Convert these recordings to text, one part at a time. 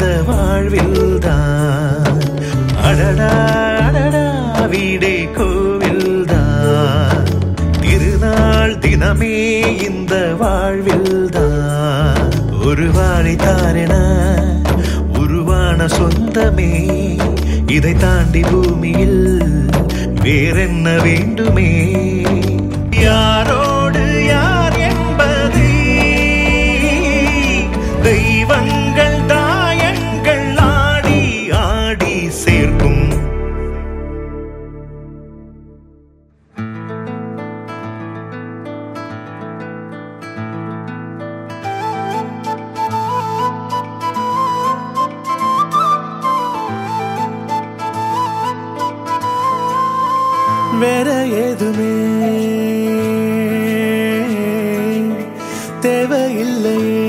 இந்த வாழ்வில் தான் அடடா அடடா வீடே கோவில் தான் திருநாள் தினமே இந்த வாழ்வில் தான் ஒரு வாழை தாரென உருவான சொந்தமே. இதை தாண்டி பூமியில் வேறென்ன வேண்டுமே? யாரோடு யார் என்பது? தெய்வங்கள் தான் வேற ஏதுமே. தேவையில்லையே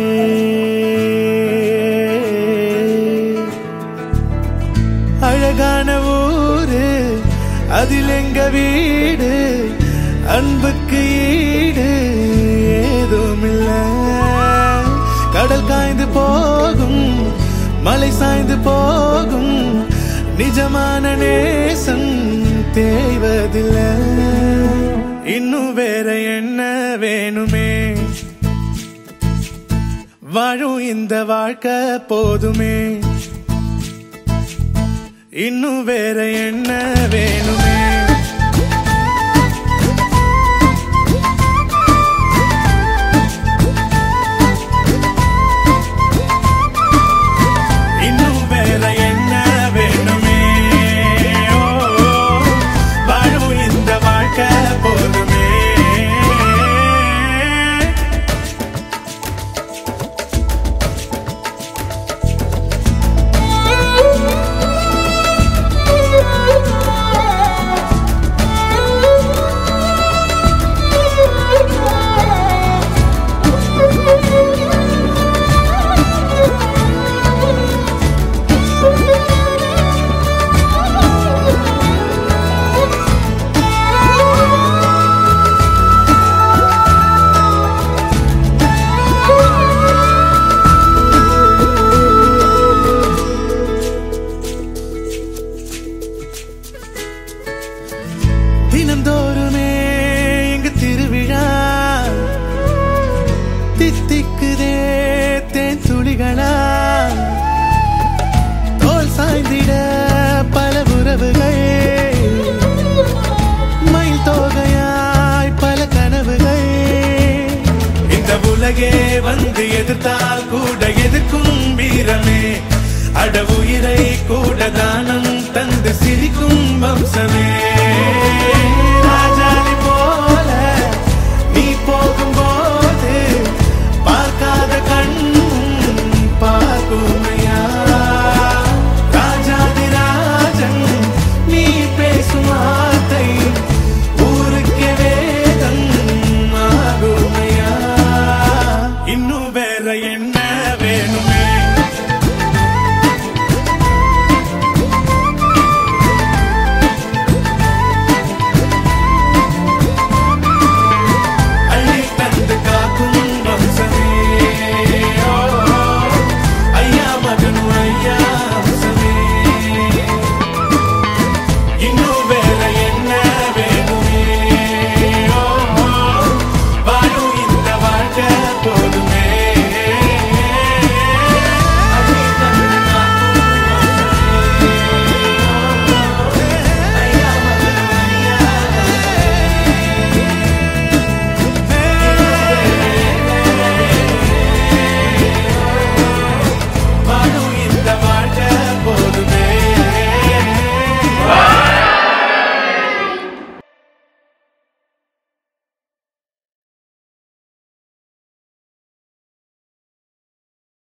அழகான ஊரு அதில் எங்க வீடு அன்புக்கு ஈடு ஏதும் இல்ல. கடல் காய்ந்து போகும் மலை சாய்ந்து போகும் நிஜமான நேசம். தேய்வதில்லை இன்னும் வேற என்ன வேணுமே? வாழும் இந்த வாழ்க்கை போதுமே. இன்னும் வேற என்ன வேணுமே? தினந்தோறுமே எங்க திருவிழா. தித்திக்குதே தேன் துளிகளா. தோல் சாய்ந்திட பல உறவுகள். மயில் தோகையாய் பல கனவுகள். இந்த உலகே வந்து எதிர்த்தால் கூட எதிர்க்கும் வீரமே. அட உயிரை கூட தான